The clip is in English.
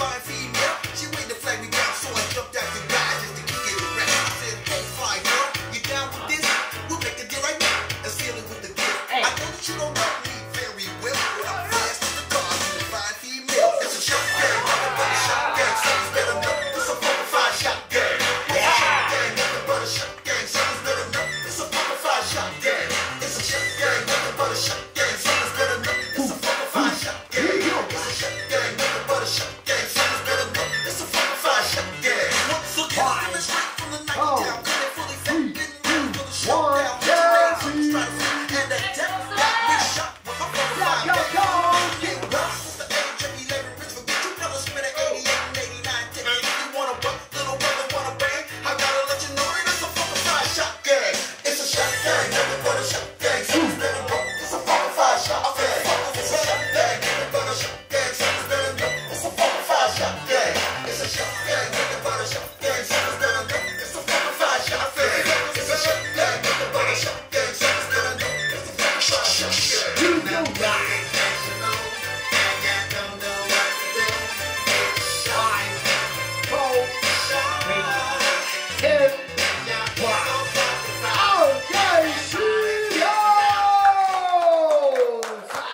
fine female. She waved the flag we got, so I jumped out the guy just to kick it around. I said, hey, girl, you down with this? We'll make a deal right now and seal it with the gift. Hey. I know that you don't know me very well, but I'm fast the car. She's a fine female. It's a shot nothing but a shot. Something's better know. It's a fucking fine shot. It's a shot nothing but a shot You know why.